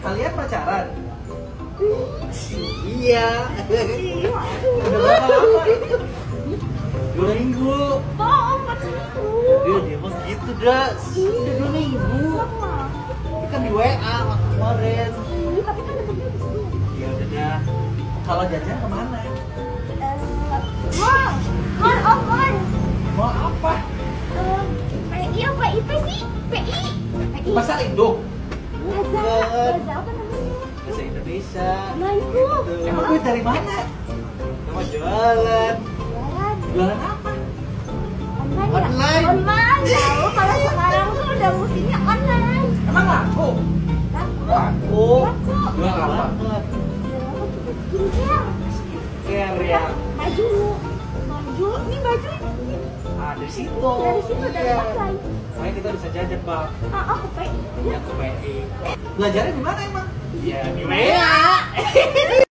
Kalian pacaran? Iya. Udah berapa lama? Dua minggu. Bohong, empat seminggu. Dia dia mah gitu dah. Udah dua minggu. Kan di WA waktu kemarin. Ih, tapi kan deketnya di sini. Ya udah dah. Kalau jajan ke mana? Eh, Mon, Mon, oh. Mau apa? Eh, PI apa IP sih? PI. Masa Indo? Bukan. Plaza apa namanya? Bahasa Indonesia. Nah itu. Emang gue dari mana? Sama jualan. Jualan. Jualan apa? Online. Online. Ya? Online. Tahu kalau sekarang tuh udah musimnya online. Emang laku? Laku. Laku. Laku. Jual apa? Skincare. Care ya. Baju. Baju. Ini baju ini. Ah, dari situ. Dari situ dari Iya. Makanya kita bisa jajan, Bang. Ah, aku PI. Ya, ke PI. Belajarnya di mana emang? Ya, di WA.